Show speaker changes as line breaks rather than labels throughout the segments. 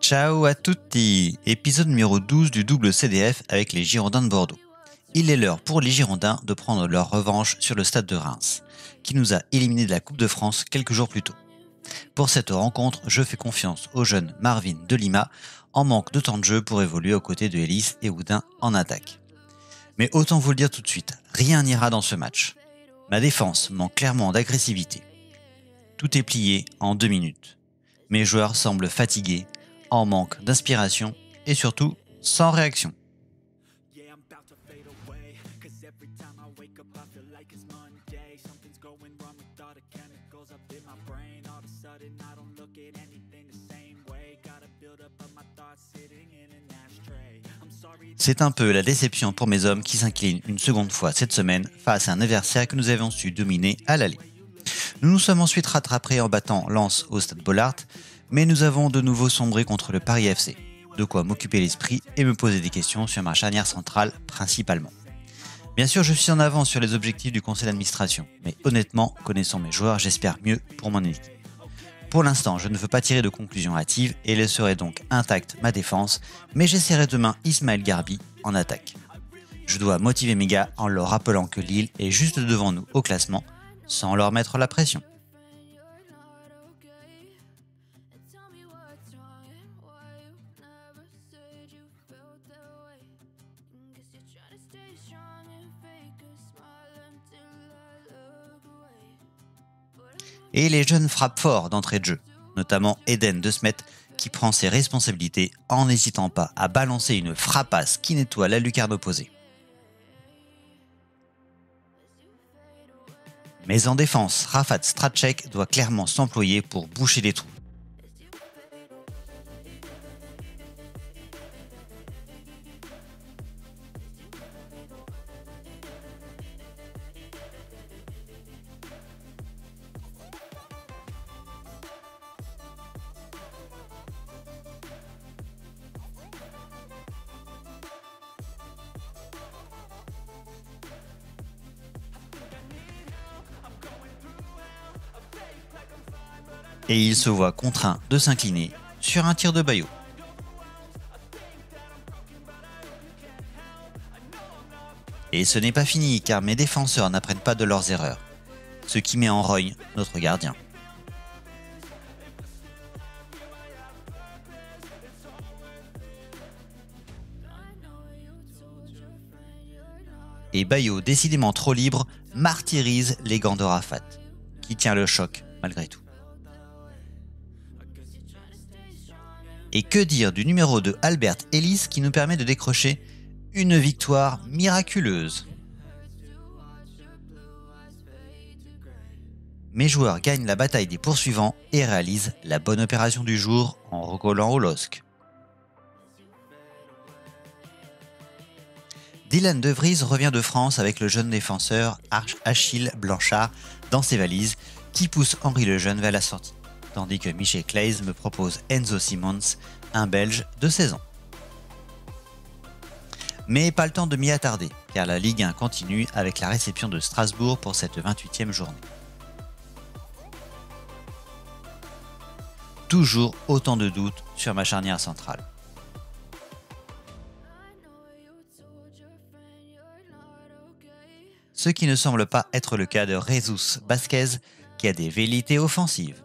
Ciao à tutti Épisode numéro 12 du double CDF avec les Girondins de Bordeaux. Il est l'heure pour les Girondins de prendre leur revanche sur le stade de Reims, qui nous a éliminés de la Coupe de France quelques jours plus tôt. Pour cette rencontre, je fais confiance au jeune Marvin de Lima, en manque de temps de jeu pour évoluer aux côtés de Ellis et Houdin en attaque. Mais autant vous le dire tout de suite, rien n'ira dans ce match. Ma défense manque clairement d'agressivité. Tout est plié en deux minutes. Mes joueurs semblent fatigués, en manque d'inspiration et surtout sans réaction. C'est un peu la déception pour mes hommes qui s'inclinent une seconde fois cette semaine face à un adversaire que nous avions su dominer à l'aller. Nous nous sommes ensuite rattrapés en battant Lens au Stade Bollard, mais nous avons de nouveau sombré contre le Paris FC. De quoi m'occuper l'esprit et me poser des questions sur ma charnière centrale principalement. Bien sûr, je suis en avance sur les objectifs du conseil d'administration, mais honnêtement, connaissant mes joueurs, j'espère mieux pour mon équipe. Pour l'instant, je ne veux pas tirer de conclusions hâtives et laisserai donc intacte ma défense, mais j'essaierai demain Ismaël Garbi en attaque. Je dois motiver mes gars en leur rappelant que Lille est juste devant nous au classement, sans leur mettre la pression. Et les jeunes frappent fort d'entrée de jeu, notamment Eden de Smet qui prend ses responsabilités en n'hésitant pas à balancer une frappasse qui nettoie la lucarne opposée. Mais en défense, Rafat Stracek doit clairement s'employer pour boucher les trous. Et il se voit contraint de s'incliner sur un tir de Bayo. Et ce n'est pas fini car mes défenseurs n'apprennent pas de leurs erreurs, ce qui met en rogne notre gardien. Et Bayo, décidément trop libre, martyrise les gants de Rafat, qui tient le choc malgré tout. Et que dire du numéro de Albert Ellis qui nous permet de décrocher une victoire miraculeuse Mes joueurs gagnent la bataille des poursuivants et réalisent la bonne opération du jour en recollant au LOSC. Dylan De Vries revient de France avec le jeune défenseur Achille Blanchard dans ses valises qui pousse Henri Lejeune vers la sortie tandis que Michel Clays me propose Enzo Simons, un Belge de 16 ans. Mais pas le temps de m'y attarder, car la Ligue 1 continue avec la réception de Strasbourg pour cette 28e journée. Toujours autant de doutes sur ma charnière centrale. Ce qui ne semble pas être le cas de Jesus Vasquez, qui a des velléités offensives.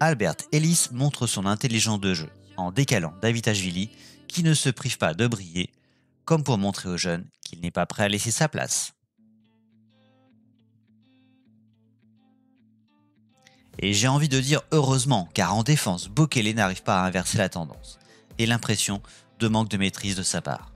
Albert Ellis montre son intelligence de jeu en décalant David Ashvili qui ne se prive pas de briller, comme pour montrer aux jeunes qu'il n'est pas prêt à laisser sa place. Et j'ai envie de dire heureusement, car en défense, Bokele n'arrive pas à inverser la tendance, et l'impression de manque de maîtrise de sa part.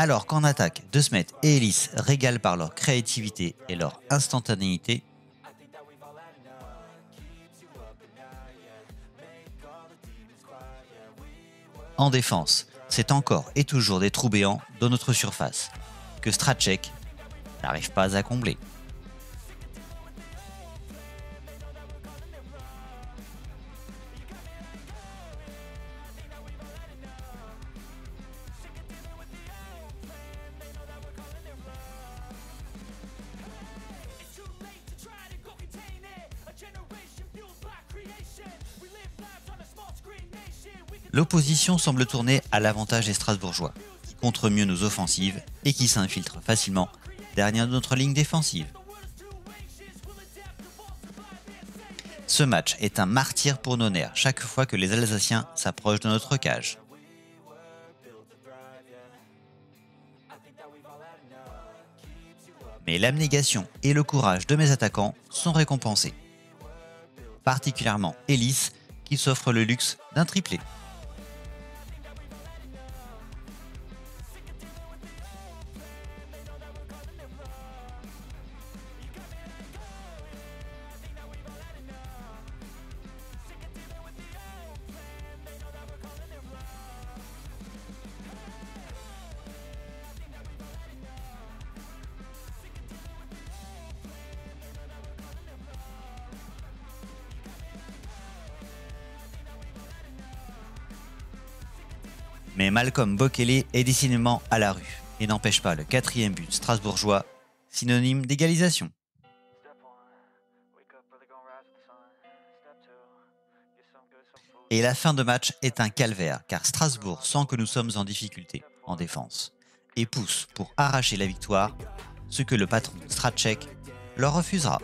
Alors qu'en attaque, De Smet et Ellis régalent par leur créativité et leur instantanéité,
En défense, c'est encore et toujours des trous béants dans notre surface que Stracek n'arrive pas à combler. L'opposition semble tourner à l'avantage des Strasbourgeois, qui contre mieux nos offensives et qui s'infiltrent facilement derrière notre ligne défensive. Ce match est un martyr pour nos nerfs chaque fois que les Alsaciens s'approchent de notre cage. Mais l'abnégation et le courage de mes attaquants sont récompensés. Particulièrement Ellis qui s'offre le luxe d'un triplé. Mais Malcolm Bokele est décidément à la rue et n'empêche pas le quatrième but strasbourgeois, synonyme d'égalisation. Et la fin de match est un calvaire car Strasbourg sent que nous sommes en difficulté en défense et pousse pour arracher la victoire, ce que le patron Stracek leur refusera.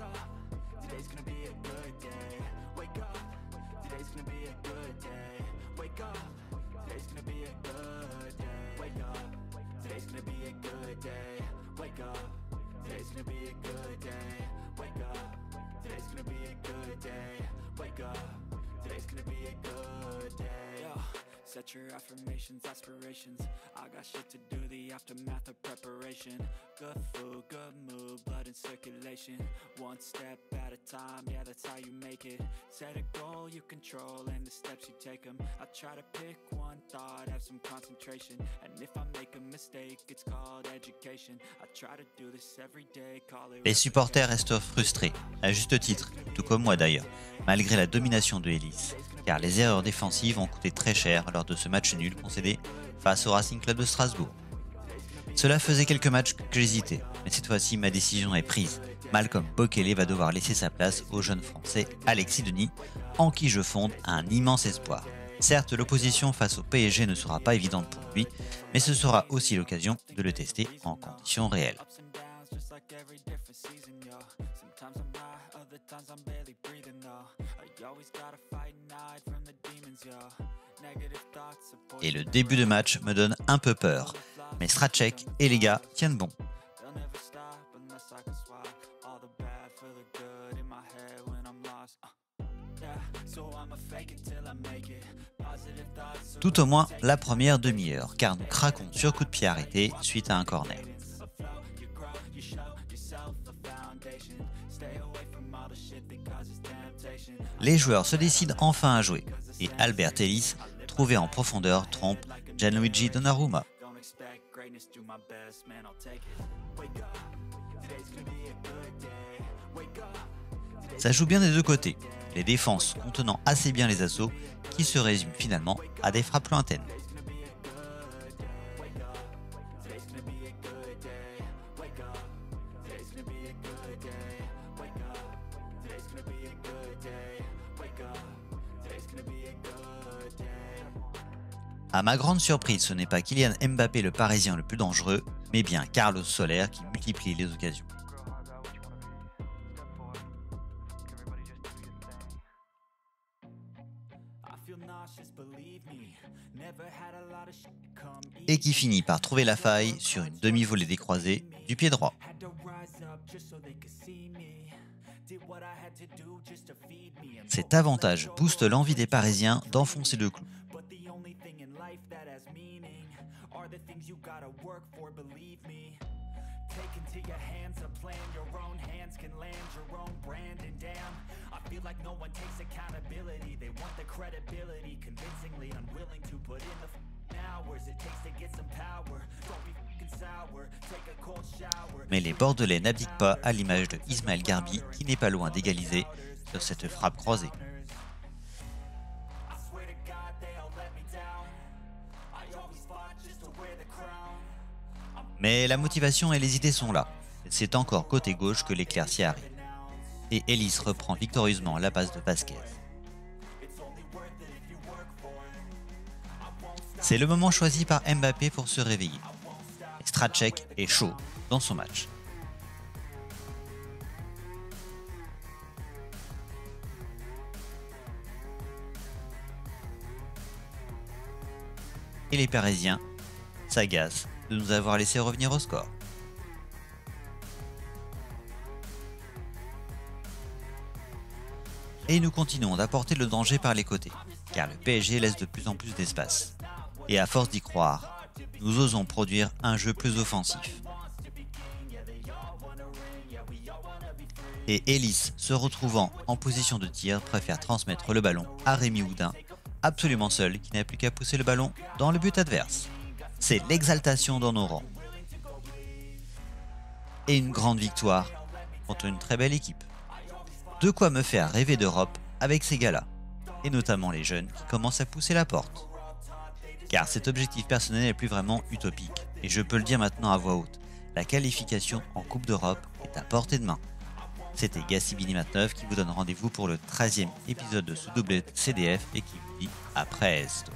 Your affirmations, aspirations. I got shit to do, aftermath of preparation. Good food, good mood, blood in circulation. One step at a time, yeah, that's how you make it. Set a goal you control and the steps you take them. I try to pick one thought, have some concentration. And if I make a mistake, it's called education. I try to do this every day, call it. Les supporters restent frustrés, à juste titre, tout comme moi d'ailleurs, malgré la domination de Ellis car les erreurs défensives ont coûté très cher lors de ce match nul concédé face au Racing Club de Strasbourg. Cela faisait quelques matchs que j'hésitais, mais cette fois-ci ma décision est prise. Malcolm Bokele va devoir laisser sa place au jeune français Alexis Denis, en qui je fonde un immense espoir. Certes, l'opposition face au PSG ne sera pas évidente pour lui, mais ce sera aussi l'occasion de le tester en conditions réelles. Et le début de match me donne un peu peur, mais Stracek et les gars tiennent bon. Tout au moins la première demi-heure, car nous craquons sur coup de pied arrêté suite à un corner. Les joueurs se décident enfin à jouer et Albert Ellis, trouvé en profondeur, trompe Gianluigi Donnarumma. Ça joue bien des deux côtés, les défenses contenant assez bien les assauts qui se résument finalement à des frappes lointaines. À ma grande surprise, ce n'est pas Kylian Mbappé le Parisien le plus dangereux, mais bien Carlos Soler qui multiplie les occasions. Et qui finit par trouver la faille sur une demi-volée décroisée du pied droit. Cet avantage booste l'envie des Parisiens d'enfoncer le clou. The things you gotta work for, believe me. Take into your hands a plan Your own hands can land your own brand And damn, I feel like no one takes accountability. They want the credibility Convincingly unwilling to put in the
Mais les Bordelais n'abdiquent pas à l'image de Ismaël Garbi qui n'est pas loin d'égaliser sur cette frappe croisée. Mais la motivation et les idées sont là. C'est encore côté gauche que l'éclaircie arrive. Et Ellis reprend victorieusement la passe de Vasquez. C'est le moment choisi par Mbappé pour se réveiller. Stracek est chaud dans son match. Et les Parisiens s'agacent de nous avoir laissé revenir au score. Et nous continuons d'apporter le danger par les côtés, car le PSG laisse de plus en plus d'espace. Et à force d'y croire, nous osons produire un jeu plus offensif. Et Ellis, se retrouvant en position de tir, préfère transmettre le ballon à Rémi Houdin, absolument seul, qui n'a plus qu'à pousser le ballon dans le but adverse. C'est l'exaltation dans nos rangs. Et une grande victoire contre une très belle équipe. De quoi me faire rêver d'Europe avec ces gars-là, et notamment les jeunes qui commencent à pousser la porte. Car cet objectif personnel n'est plus vraiment utopique, et je peux le dire maintenant à voix haute, la qualification en Coupe d'Europe est à portée de main. C'était Gassibini 29 qui vous donne rendez-vous pour le 13e épisode de ce double CDF et qui vous dit à presto.